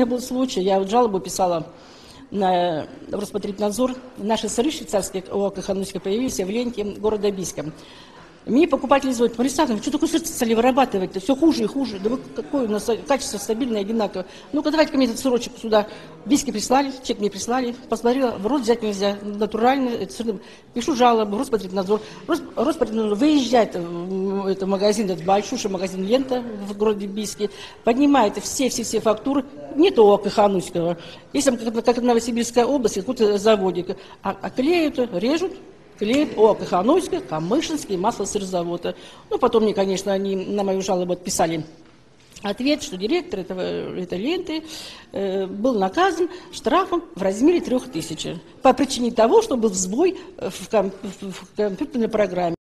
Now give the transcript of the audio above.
меня был случай, я вот жалобу писала на Роспотребнадзор. Наши сыры швейцарские о Кахануське появились в ленте города Бийска. Мне покупатели звонят, Мария Александровна, что такое сыр стали вырабатывать-то? Все хуже и хуже. Да вы какое у нас качество стабильное, одинаковое. Ну-ка, давайте ко мне этот сырочек сюда. Биски прислали, чек мне прислали. Посмотрела, в рот взять нельзя. Натуральный, это. Пишу жалобу, Роспотребнадзор. Рос, Роспотребнадзор выезжает в это магазин, этот большущий магазин «Лента» в городе Бийске, поднимает все-все-все фактуры. Нет ОАК Хануського. Если как, как в Новосибирской области, какой-то заводик. А, а клеют, режут, клеят о Кахановске, Камышинский, масло сырзавода. Ну, потом мне, конечно, они на мою жалобу отписали ответ, что директор этого, этой ленты э, был наказан штрафом в размере 3000 по причине того, что был сбой в, комп в компьютерной программе.